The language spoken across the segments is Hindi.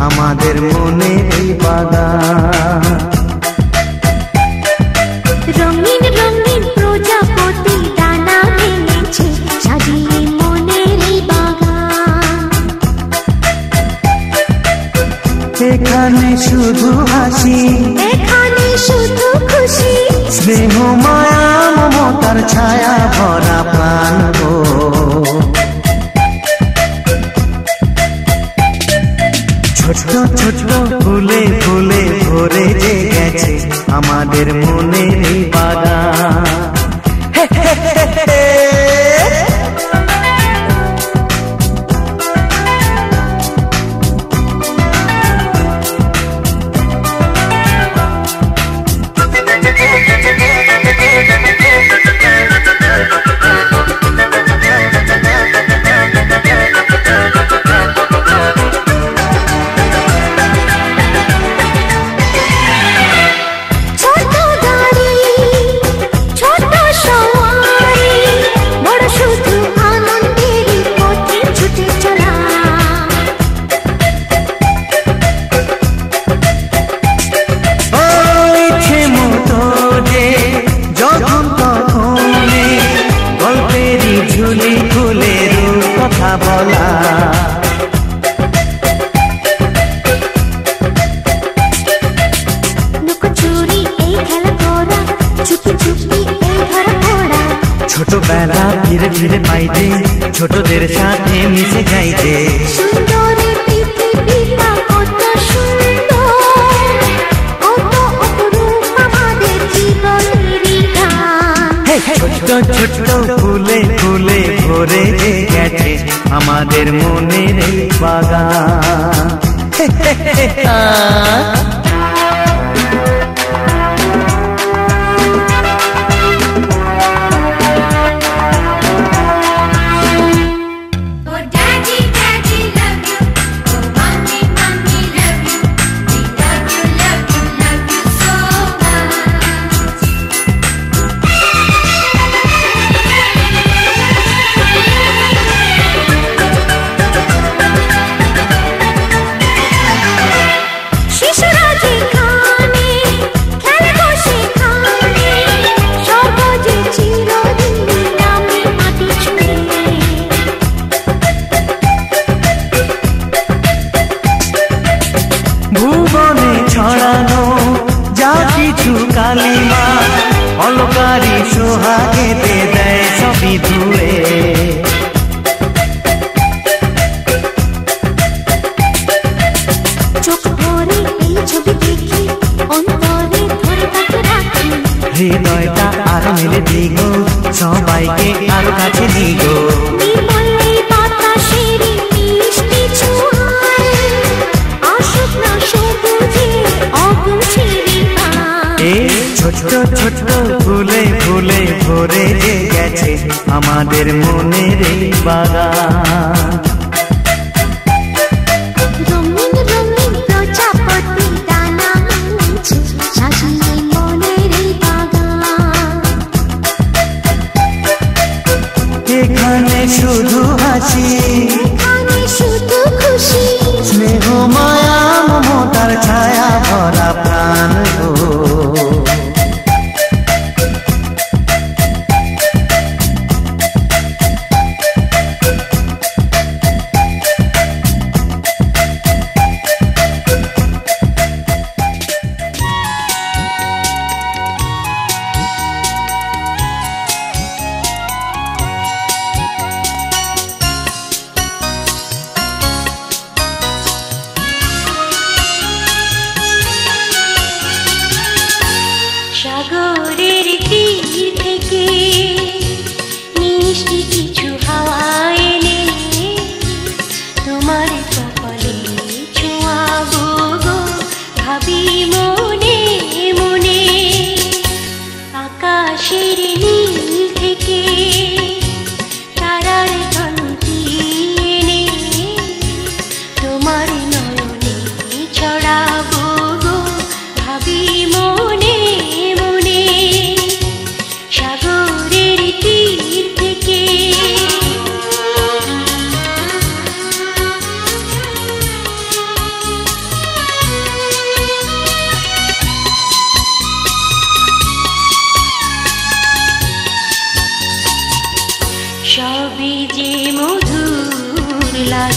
আমাদের মনে এই বাগান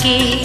के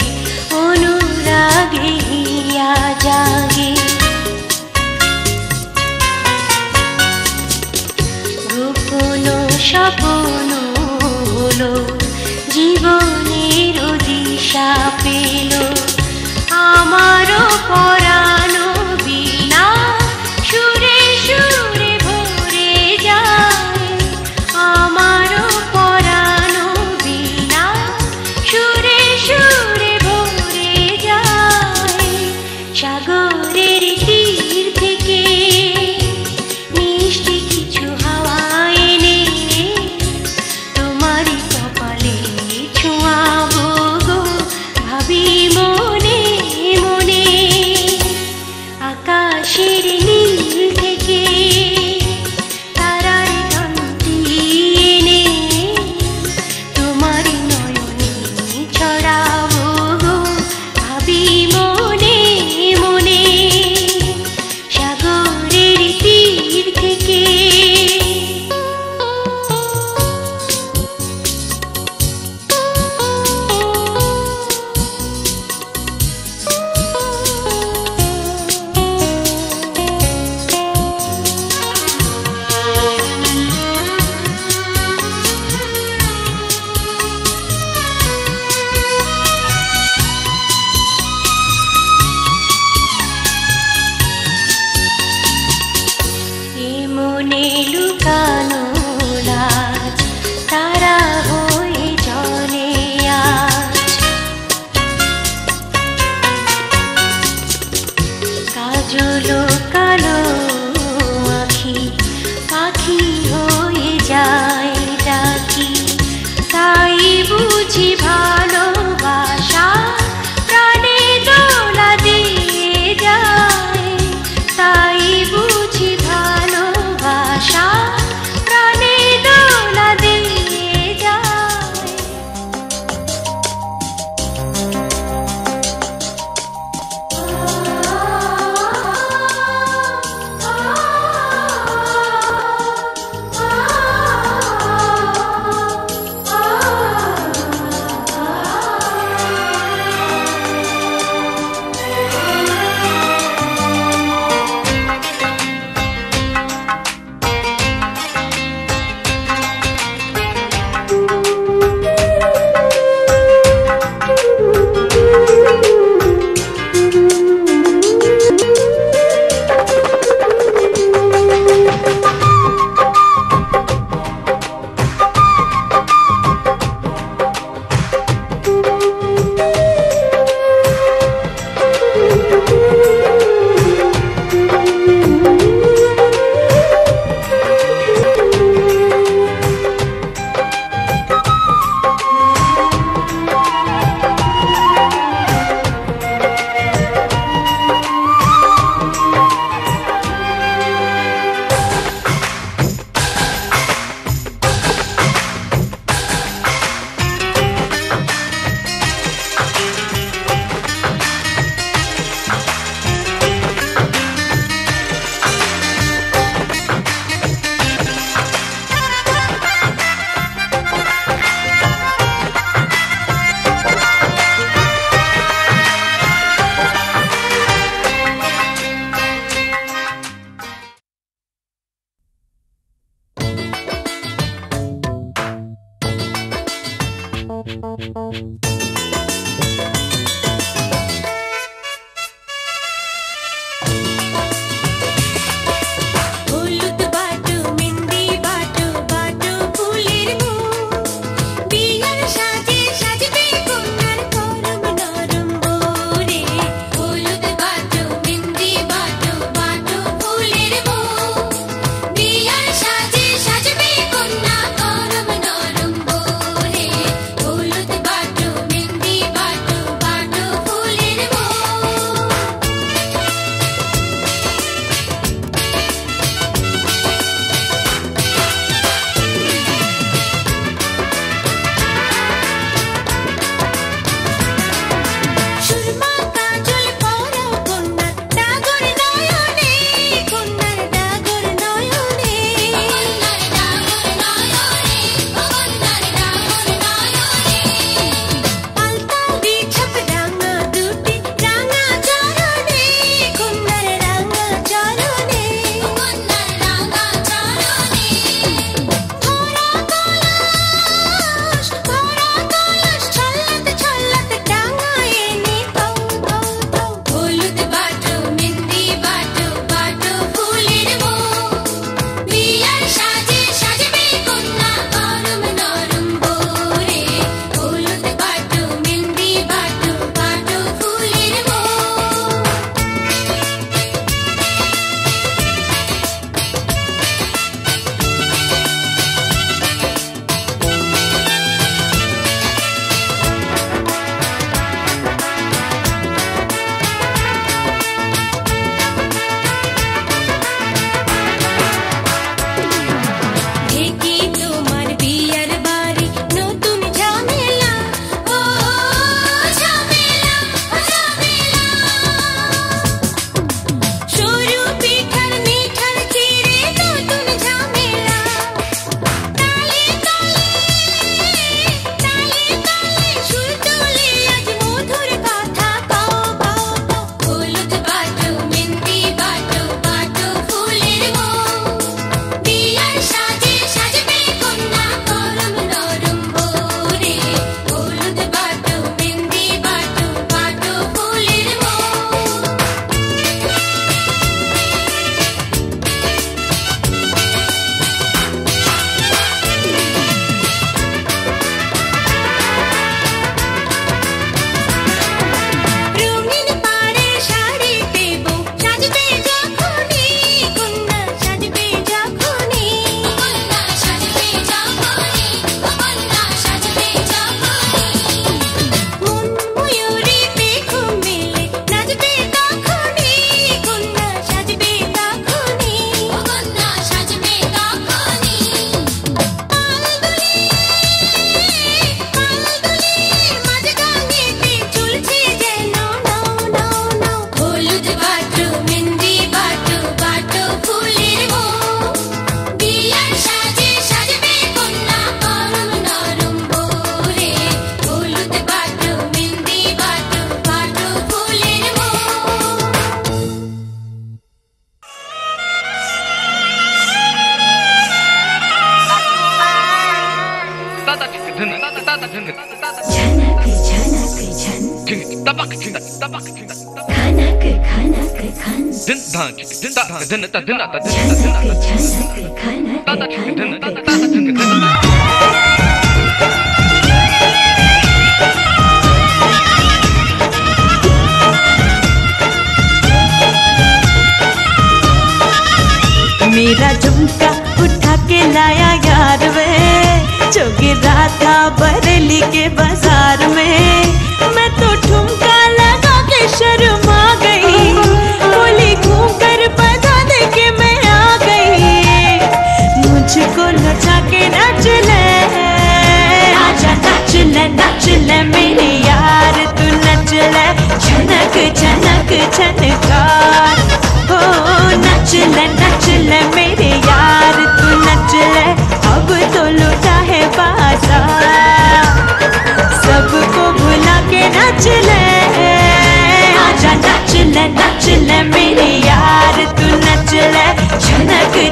真的，真的，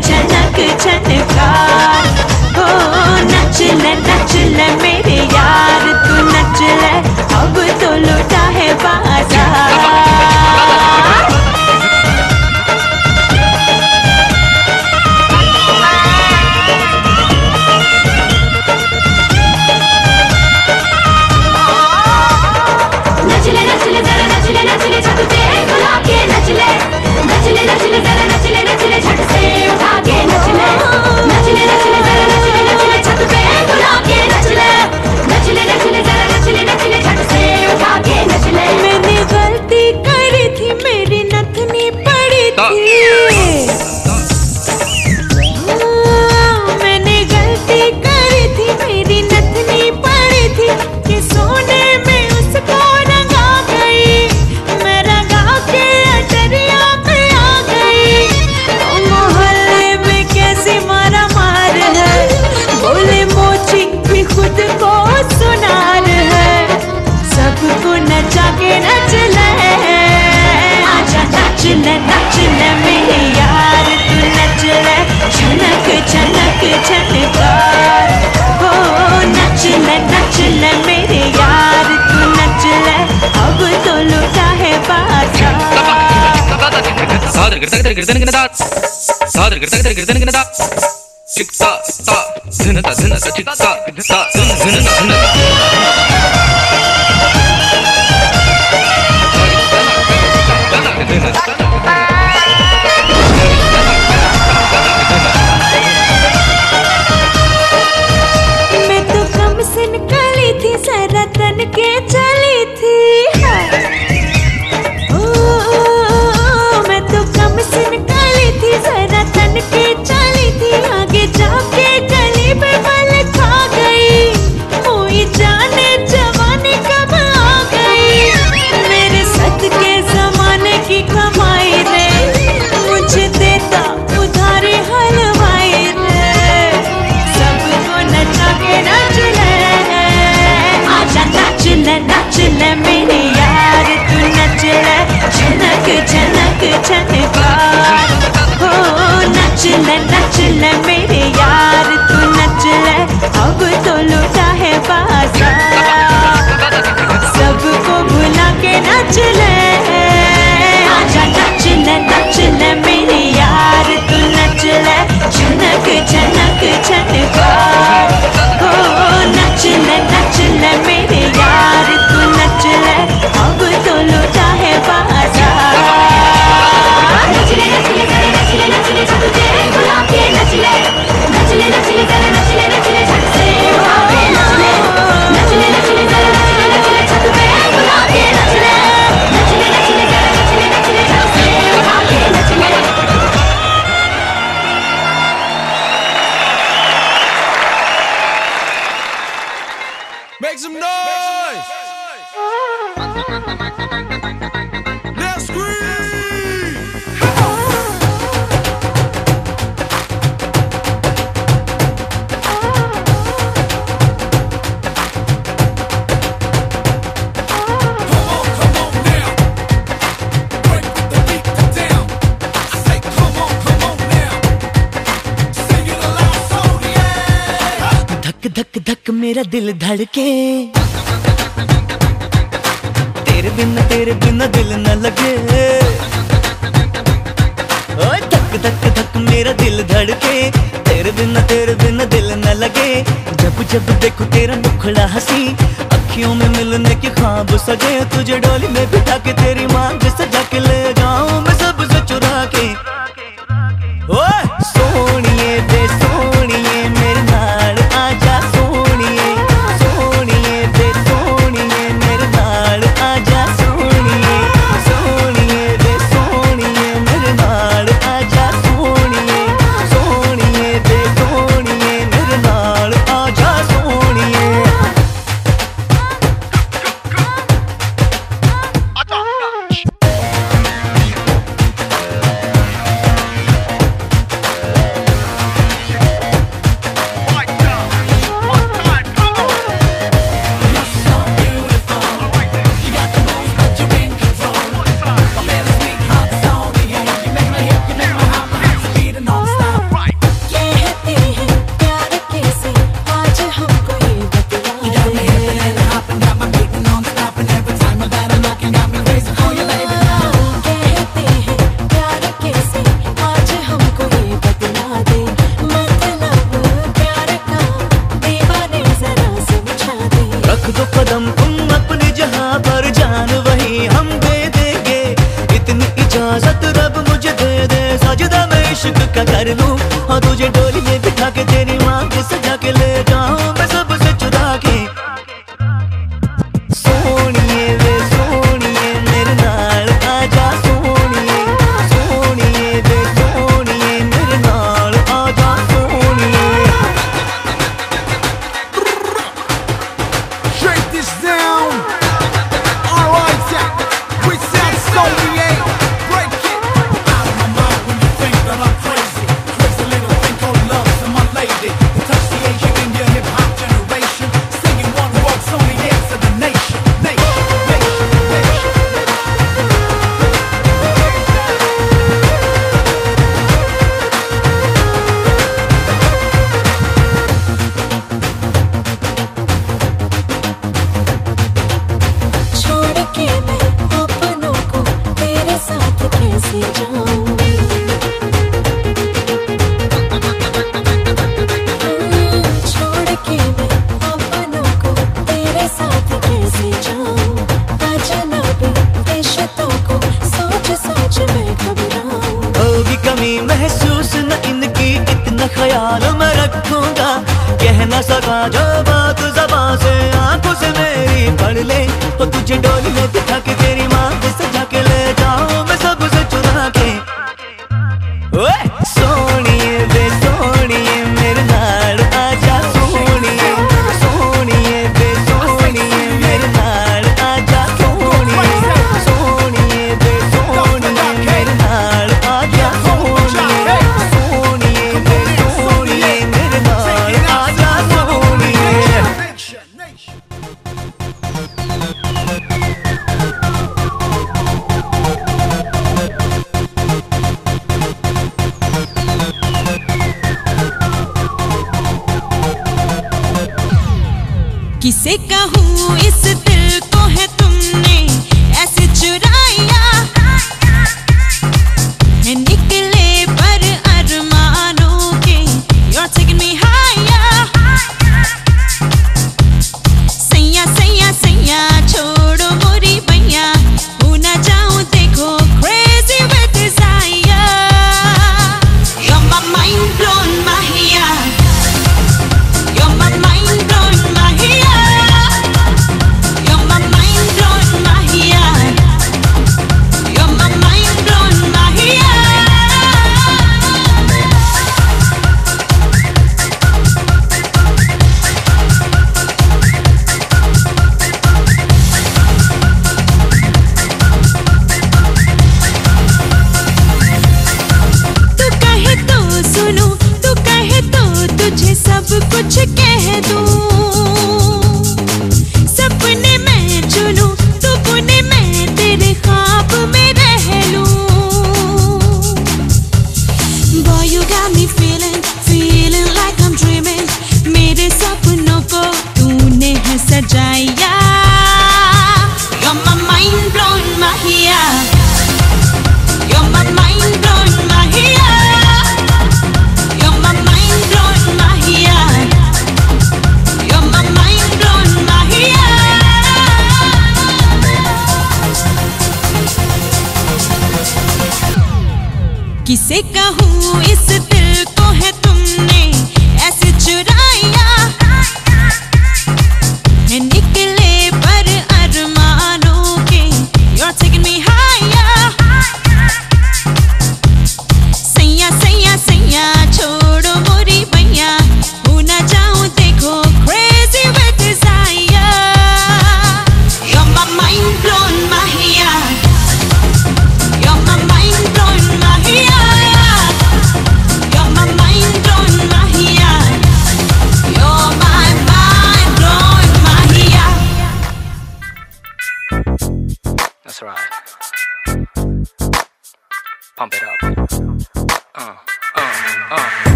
झनक झनका हो नचल नचल में गिरदन गिनदा सादर गिरदन गिरदन गिरदन गिनदा चिकता ता धनता धनता चिकता धनता धनता boys. Let's scream. धक धक धक मेरा दिल धड़के तेरे बिन तेरे बिन दिल न लगे। धक धक धक मेरा दिल धड़के। तेरे बिन तेरे बिन दिल न लगे। जब जब देखो तेरा मुखड़ा हसी, अखियों में मिलने के ख्वाब सजे। तुझे डोली में बिठा के तेरी मांग सजा के ले जाऊँ मैं सबसे चुरा के। ओ सोनी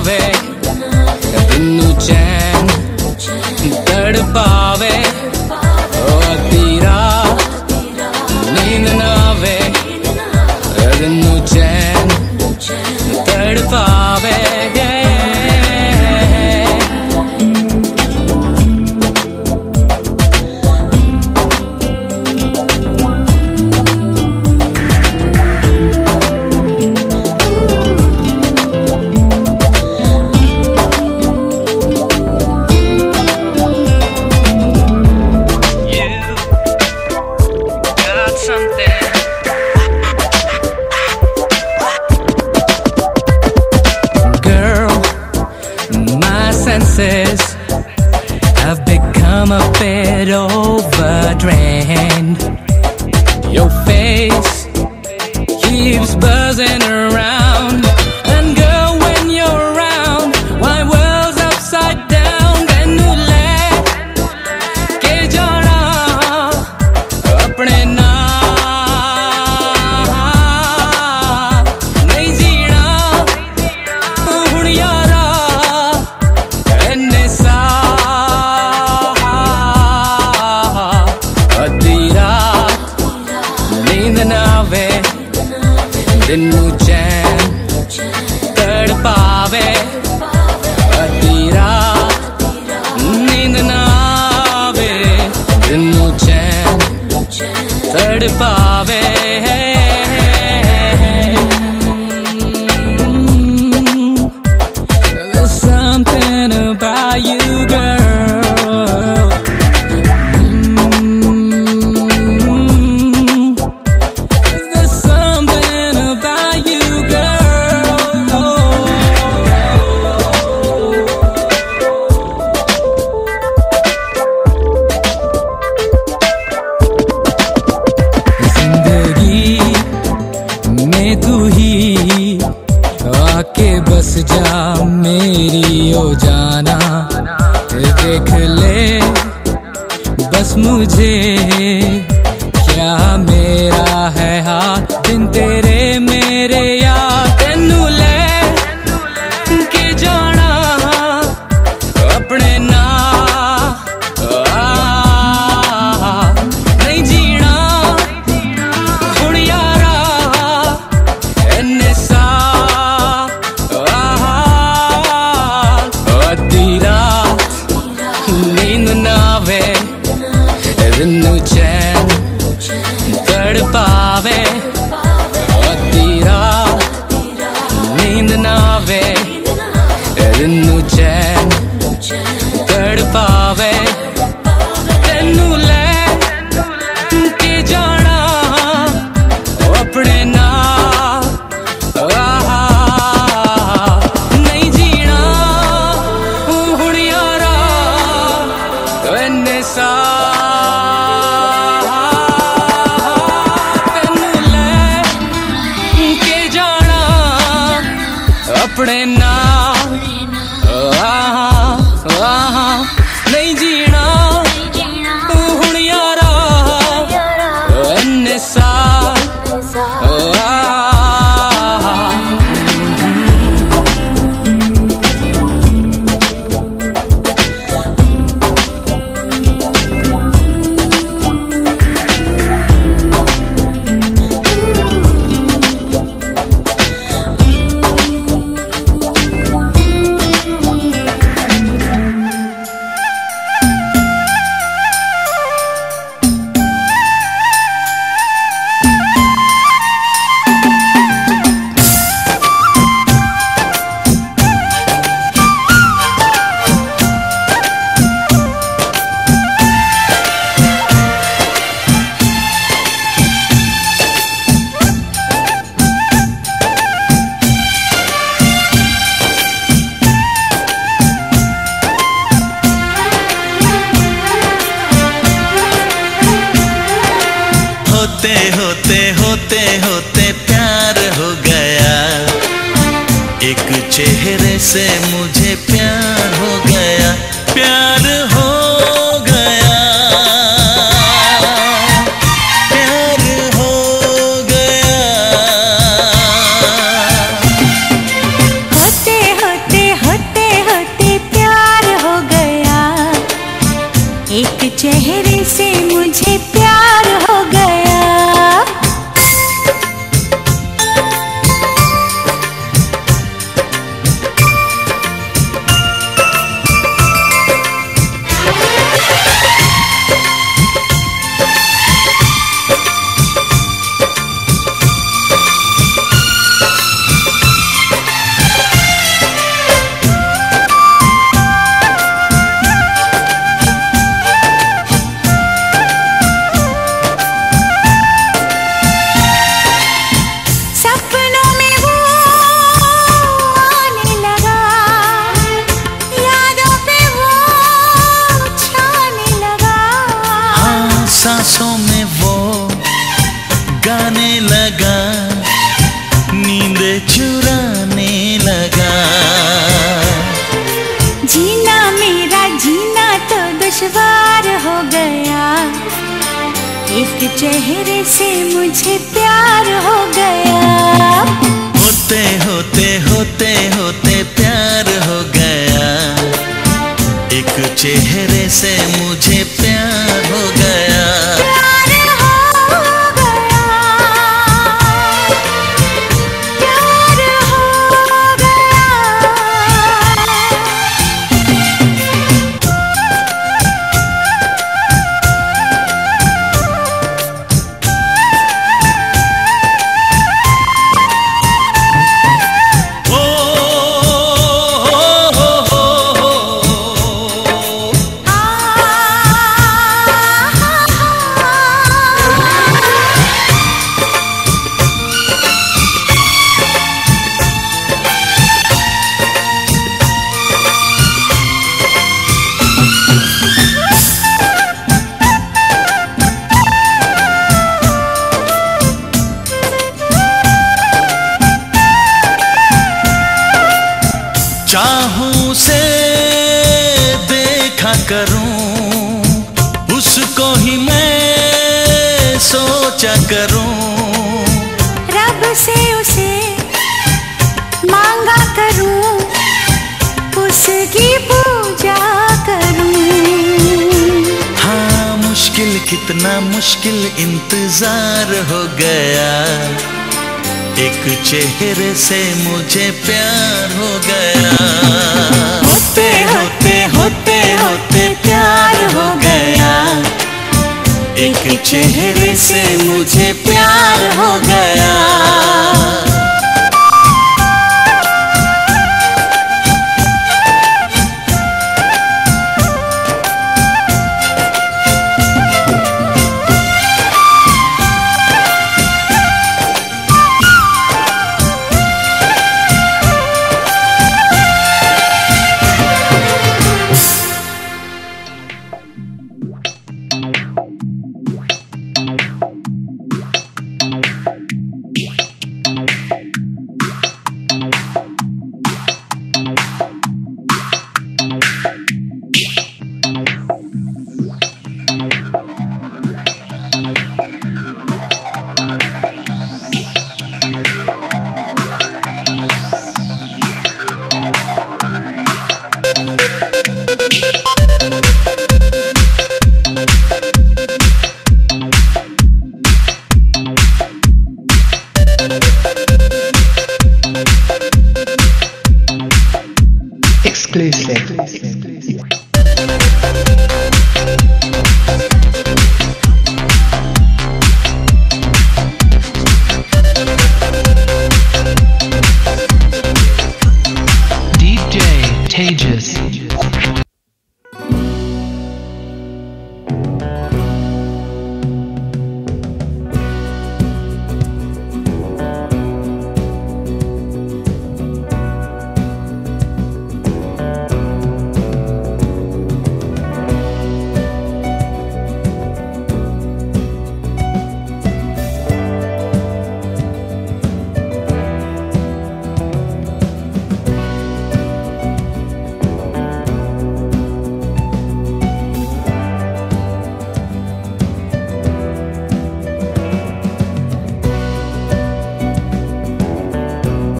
पावे बिन्नू चैन तड़ पावे तेनू चैन कर पावे। तेरा नींद ना आवे। तेनू होते प्यार हो गया। एक चेहरे से मुझे प्यार करूँ उसकी पूजा करूँ। हाँ मुश्किल कितना मुश्किल इंतज़ार हो गया। एक चेहरे से मुझे प्यार हो गया। होते होते होते होते प्यार हो गया। एक चेहरे से मुझे प्यार हो गया।